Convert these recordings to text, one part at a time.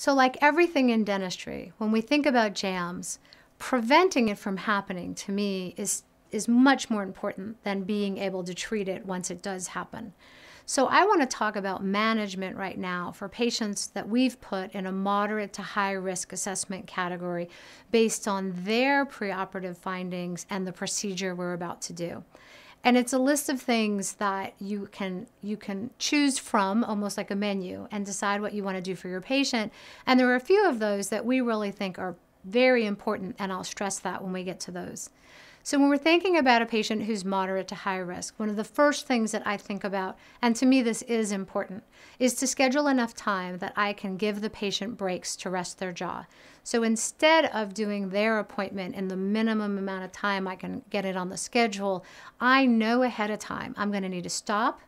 So, like everything in dentistry, when we think about JAMS, preventing it from happening to me is, is much more important than being able to treat it once it does happen. So, I want to talk about management right now for patients that we've put in a moderate to high risk assessment category based on their preoperative findings and the procedure we're about to do. And it's a list of things that you can you can choose from almost like a menu and decide what you want to do for your patient. And there are a few of those that we really think are very important and I'll stress that when we get to those. So, when we're thinking about a patient who's moderate to high risk, one of the first things that I think about, and to me this is important, is to schedule enough time that I can give the patient breaks to rest their jaw. So, instead of doing their appointment in the minimum amount of time I can get it on the schedule, I know ahead of time I'm going to need to stop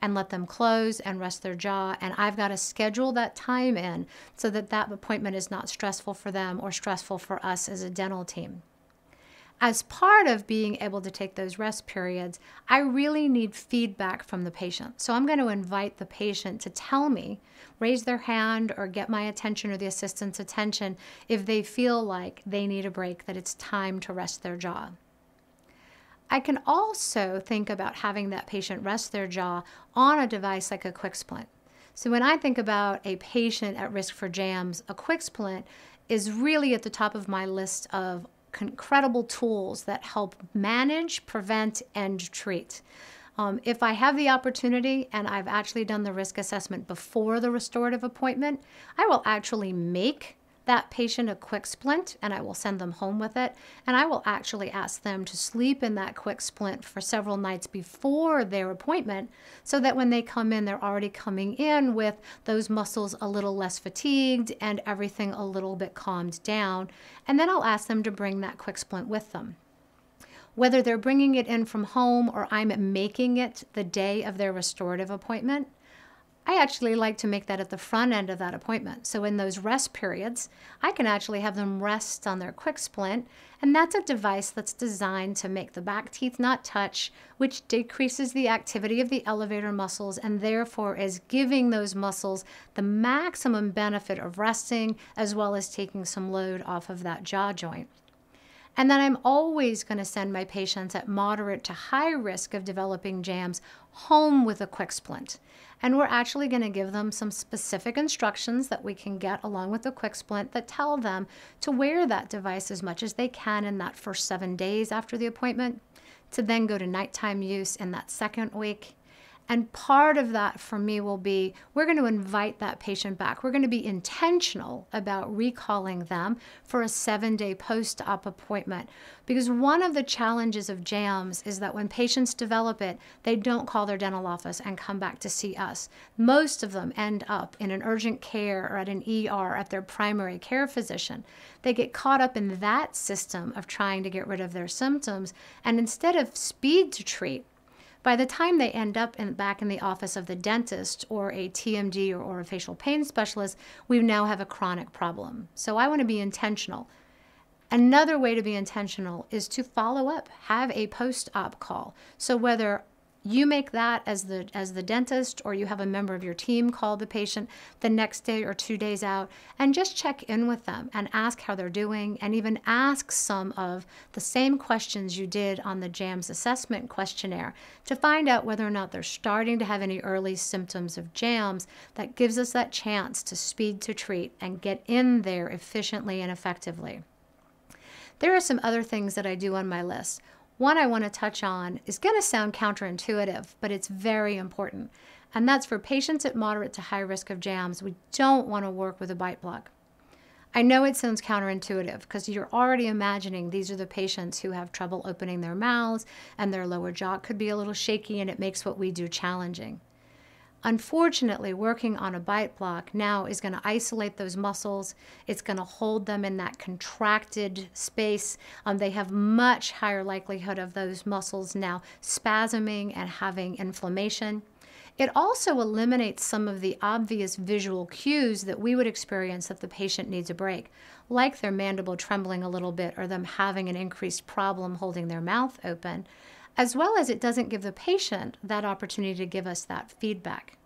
and let them close and rest their jaw. And I've got to schedule that time in so that that appointment is not stressful for them or stressful for us as a dental team as part of being able to take those rest periods, I really need feedback from the patient. So I'm going to invite the patient to tell me, raise their hand, or get my attention or the assistant's attention if they feel like they need a break, that it's time to rest their jaw. I can also think about having that patient rest their jaw on a device like a QuickSplint. So when I think about a patient at risk for JAMS, a QuickSplint is really at the top of my list of incredible tools that help manage, prevent, and treat. Um, if I have the opportunity and I've actually done the risk assessment before the restorative appointment, I will actually make that patient a QuickSplint and I will send them home with it. And I will actually ask them to sleep in that QuickSplint for several nights before their appointment so that when they come in, they're already coming in with those muscles a little less fatigued and everything a little bit calmed down. And then I'll ask them to bring that QuickSplint with them whether they're bringing it in from home or I'm making it the day of their restorative appointment, I actually like to make that at the front end of that appointment. So in those rest periods, I can actually have them rest on their QuickSplint, and that's a device that's designed to make the back teeth not touch, which decreases the activity of the elevator muscles and therefore is giving those muscles the maximum benefit of resting as well as taking some load off of that jaw joint. And then I'm always going to send my patients at moderate to high risk of developing JAMS home with a QuickSplint. And we're actually going to give them some specific instructions that we can get along with the QuickSplint that tell them to wear that device as much as they can in that first seven days after the appointment, to then go to nighttime use in that second week, and part of that for me will be we're going to invite that patient back. We're going to be intentional about recalling them for a seven day post op appointment. Because one of the challenges of JAMS is that when patients develop it, they don't call their dental office and come back to see us. Most of them end up in an urgent care or at an ER at their primary care physician. They get caught up in that system of trying to get rid of their symptoms. And instead of speed to treat, by the time they end up in, back in the office of the dentist or a TMD or, or a facial pain specialist, we now have a chronic problem. So I want to be intentional. Another way to be intentional is to follow up, have a post op call. So whether you make that as the as the dentist or you have a member of your team call the patient the next day or two days out and just check in with them and ask how they're doing and even ask some of the same questions you did on the JAMS assessment questionnaire to find out whether or not they're starting to have any early symptoms of JAMS that gives us that chance to speed to treat and get in there efficiently and effectively there are some other things that I do on my list. One I want to touch on is going to sound counterintuitive, but it's very important. And that's for patients at moderate to high risk of JAMS, we don't want to work with a bite block. I know it sounds counterintuitive because you're already imagining these are the patients who have trouble opening their mouths and their lower jaw could be a little shaky and it makes what we do challenging. Unfortunately, working on a bite block now is going to isolate those muscles. It's going to hold them in that contracted space. Um, they have much higher likelihood of those muscles now spasming and having inflammation. It also eliminates some of the obvious visual cues that we would experience that the patient needs a break, like their mandible trembling a little bit or them having an increased problem holding their mouth open as well as it doesn't give the patient that opportunity to give us that feedback.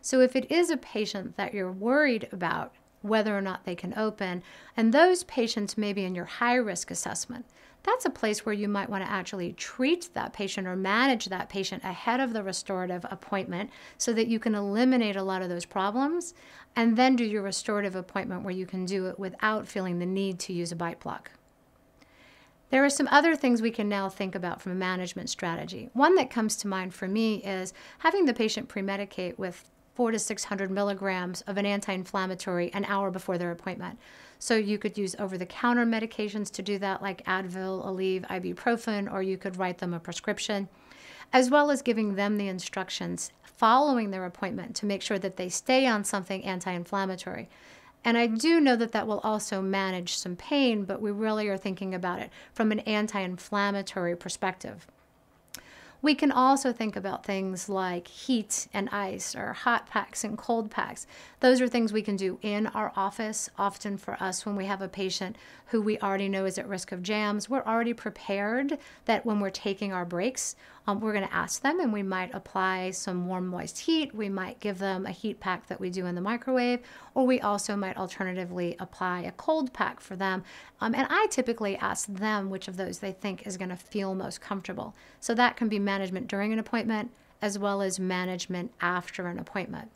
So if it is a patient that you're worried about whether or not they can open. And those patients may be in your high risk assessment. That's a place where you might want to actually treat that patient or manage that patient ahead of the restorative appointment so that you can eliminate a lot of those problems and then do your restorative appointment where you can do it without feeling the need to use a bite block. There are some other things we can now think about from a management strategy. One that comes to mind for me is having the patient pre-medicate with four to 600 milligrams of an anti-inflammatory an hour before their appointment. So you could use over-the-counter medications to do that, like Advil, Aleve, ibuprofen, or you could write them a prescription, as well as giving them the instructions following their appointment to make sure that they stay on something anti-inflammatory. And I mm-hmm. do know that that will also manage some pain, but we really are thinking about it from an anti inflammatory perspective. We can also think about things like heat and ice or hot packs and cold packs. Those are things we can do in our office. Often for us, when we have a patient who we already know is at risk of JAMS, we're already prepared that when we're taking our breaks, um, we're going to ask them and we might apply some warm, moist heat. We might give them a heat pack that we do in the microwave, or we also might alternatively apply a cold pack for them. Um, and I typically ask them which of those they think is going to feel most comfortable. So that can be management during an appointment as well as management after an appointment.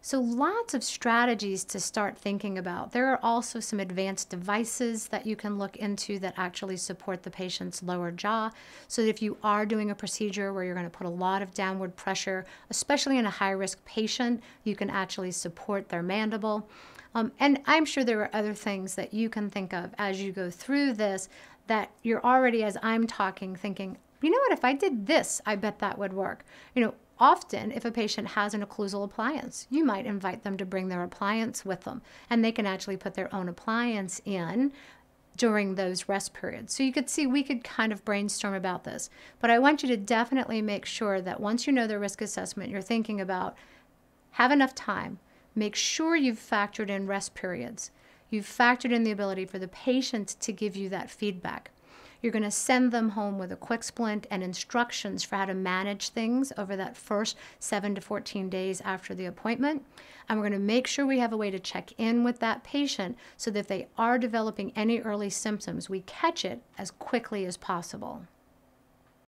So, lots of strategies to start thinking about. There are also some advanced devices that you can look into that actually support the patient's lower jaw. So, if you are doing a procedure where you're going to put a lot of downward pressure, especially in a high risk patient, you can actually support their mandible. Um, and I'm sure there are other things that you can think of as you go through this that you're already, as I'm talking, thinking, you know what, if I did this, I bet that would work. You know, Often, if a patient has an occlusal appliance, you might invite them to bring their appliance with them, and they can actually put their own appliance in during those rest periods. So you could see we could kind of brainstorm about this. But I want you to definitely make sure that once you know the risk assessment, you're thinking about have enough time. Make sure you've factored in rest periods. You've factored in the ability for the patient to give you that feedback. You're going to send them home with a QuickSplint and instructions for how to manage things over that first 7 to 14 days after the appointment. And we're going to make sure we have a way to check in with that patient so that if they are developing any early symptoms, we catch it as quickly as possible.